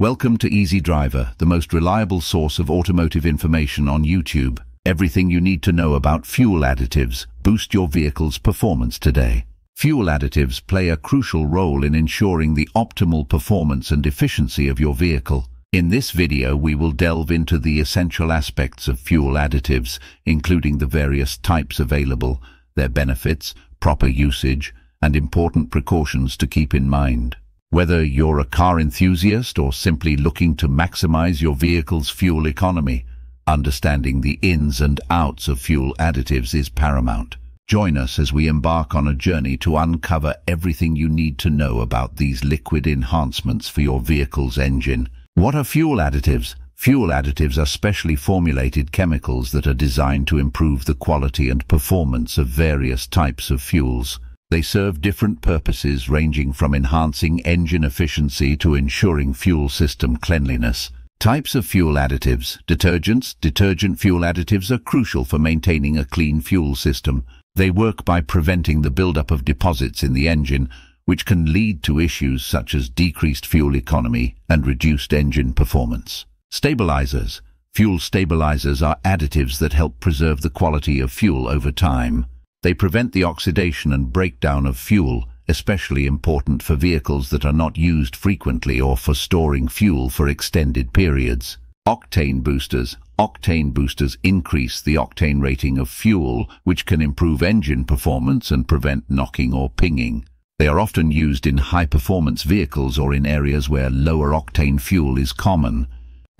Welcome to Easy Driver, the most reliable source of automotive information on YouTube. Everything you need to know about fuel additives boost your vehicle's performance today. Fuel additives play a crucial role in ensuring the optimal performance and efficiency of your vehicle. In this video, we will delve into the essential aspects of fuel additives, including the various types available, their benefits, proper usage, and important precautions to keep in mind. Whether you're a car enthusiast or simply looking to maximize your vehicle's fuel economy, understanding the ins and outs of fuel additives is paramount. Join us as we embark on a journey to uncover everything you need to know about these liquid enhancements for your vehicle's engine. What are fuel additives? Fuel additives are specially formulated chemicals that are designed to improve the quality and performance of various types of fuels. They serve different purposes ranging from enhancing engine efficiency to ensuring fuel system cleanliness. Types of fuel additives. Detergents. Detergent fuel additives are crucial for maintaining a clean fuel system. They work by preventing the buildup of deposits in the engine, which can lead to issues such as decreased fuel economy and reduced engine performance. Stabilizers. Fuel stabilizers are additives that help preserve the quality of fuel over time. They prevent the oxidation and breakdown of fuel, especially important for vehicles that are not used frequently or for storing fuel for extended periods. Octane boosters. Octane boosters increase the octane rating of fuel, which can improve engine performance and prevent knocking or pinging. They are often used in high-performance vehicles or in areas where lower octane fuel is common.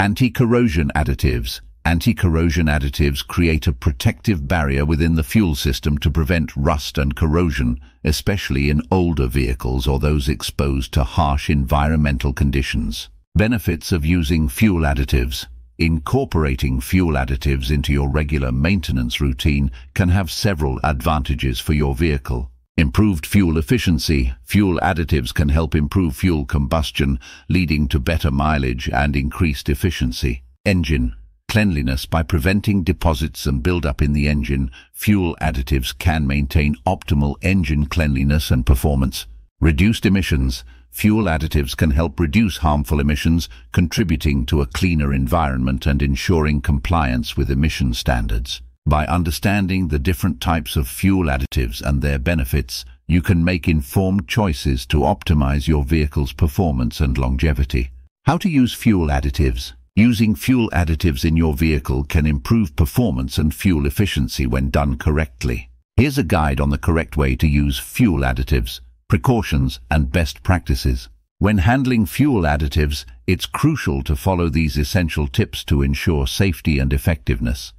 Anti-corrosion additives. Anti-corrosion additives create a protective barrier within the fuel system to prevent rust and corrosion, especially in older vehicles or those exposed to harsh environmental conditions. Benefits of using fuel additives. Incorporating fuel additives into your regular maintenance routine can have several advantages for your vehicle. Improved fuel efficiency. Fuel additives can help improve fuel combustion, leading to better mileage and increased efficiency. Engine. Cleanliness by preventing deposits and buildup in the engine, fuel additives can maintain optimal engine cleanliness and performance. Reduced emissions. Fuel additives can help reduce harmful emissions, contributing to a cleaner environment and ensuring compliance with emission standards. By understanding the different types of fuel additives and their benefits, you can make informed choices to optimize your vehicle's performance and longevity. How to use fuel additives. Using fuel additives in your vehicle can improve performance and fuel efficiency when done correctly. Here's a guide on the correct way to use fuel additives, precautions and best practices. When handling fuel additives, it's crucial to follow these essential tips to ensure safety and effectiveness.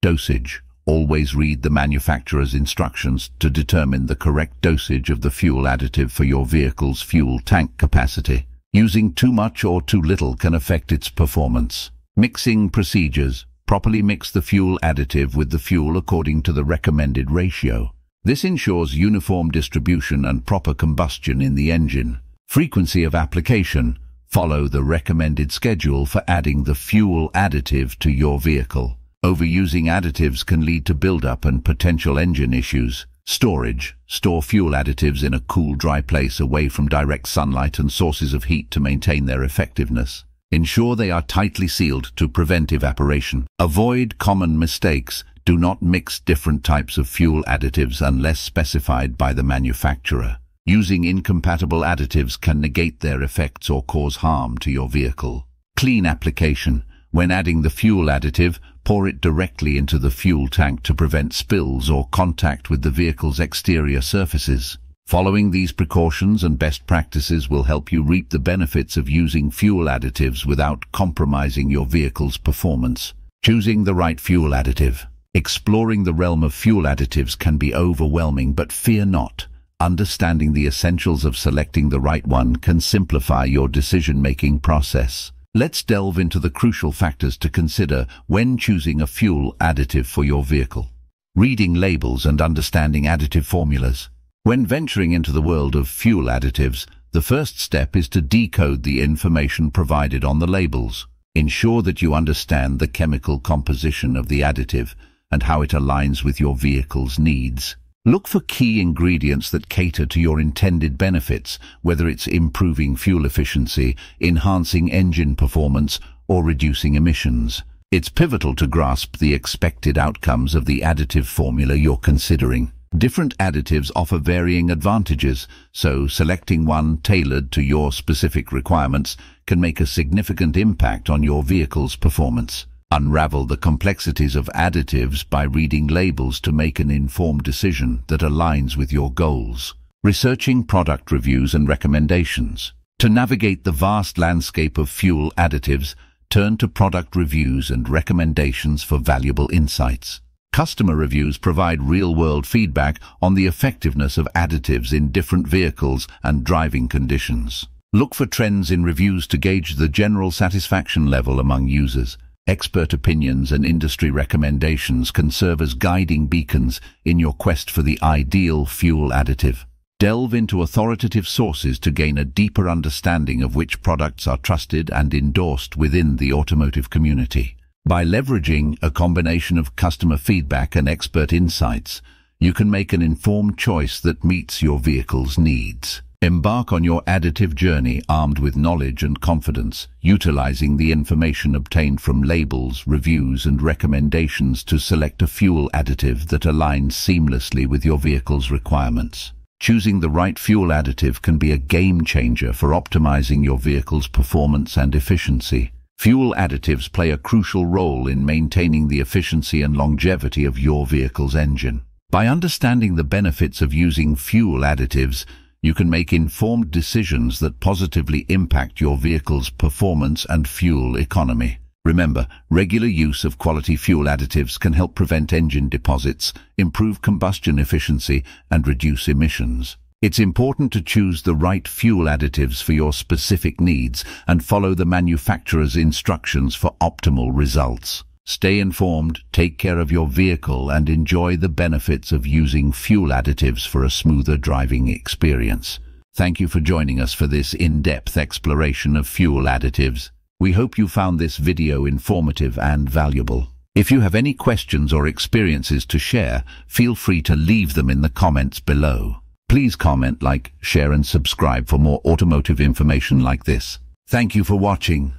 Dosage. Always read the manufacturer's instructions to determine the correct dosage of the fuel additive for your vehicle's fuel tank capacity. Using too much or too little can affect its performance. Mixing procedures. Properly mix the fuel additive with the fuel according to the recommended ratio. This ensures uniform distribution and proper combustion in the engine. Frequency of application. Follow the recommended schedule for adding the fuel additive to your vehicle. Overusing additives can lead to buildup and potential engine issues. Storage. Store fuel additives in a cool, dry place away from direct sunlight and sources of heat to maintain their effectiveness. Ensure they are tightly sealed to prevent evaporation. Avoid common mistakes. Do not mix different types of fuel additives unless specified by the manufacturer. Using incompatible additives can negate their effects or cause harm to your vehicle. Clean application. When adding the fuel additive, pour it directly into the fuel tank to prevent spills or contact with the vehicle's exterior surfaces. Following these precautions and best practices will help you reap the benefits of using fuel additives without compromising your vehicle's performance. Choosing the right fuel additive. Exploring the realm of fuel additives can be overwhelming, but fear not. Understanding the essentials of selecting the right one can simplify your decision-making process. Let's delve into the crucial factors to consider when choosing a fuel additive for your vehicle. Reading labels and understanding additive formulas. When venturing into the world of fuel additives, the first step is to decode the information provided on the labels. Ensure that you understand the chemical composition of the additive and how it aligns with your vehicle's needs. Look for key ingredients that cater to your intended benefits, whether it's improving fuel efficiency, enhancing engine performance, or reducing emissions. It's pivotal to grasp the expected outcomes of the additive formula you're considering. Different additives offer varying advantages, so selecting one tailored to your specific requirements can make a significant impact on your vehicle's performance. Unravel the complexities of additives by reading labels to make an informed decision that aligns with your goals. Researching product reviews and recommendations. To navigate the vast landscape of fuel additives, turn to product reviews and recommendations for valuable insights. Customer reviews provide real-world feedback on the effectiveness of additives in different vehicles and driving conditions. Look for trends in reviews to gauge the general satisfaction level among users. Expert opinions and industry recommendations can serve as guiding beacons in your quest for the ideal fuel additive. Delve into authoritative sources to gain a deeper understanding of which products are trusted and endorsed within the automotive community. By leveraging a combination of customer feedback and expert insights, you can make an informed choice that meets your vehicle's needs. Embark on your additive journey armed with knowledge and confidence, utilizing the information obtained from labels, reviews and recommendations to select a fuel additive that aligns seamlessly with your vehicle's requirements. Choosing the right fuel additive can be a game changer for optimizing your vehicle's performance and efficiency. Fuel additives play a crucial role in maintaining the efficiency and longevity of your vehicle's engine. By understanding the benefits of using fuel additives, you can make informed decisions that positively impact your vehicle's performance and fuel economy. Remember, regular use of quality fuel additives can help prevent engine deposits, improve combustion efficiency, and reduce emissions. It's important to choose the right fuel additives for your specific needs and follow the manufacturer's instructions for optimal results. Stay informed, take care of your vehicle and enjoy the benefits of using fuel additives for a smoother driving experience. Thank you for joining us for this in-depth exploration of fuel additives. We hope you found this video informative and valuable. If you have any questions or experiences to share, feel free to leave them in the comments below. Please comment, like, share and subscribe for more automotive information like this. Thank you for watching.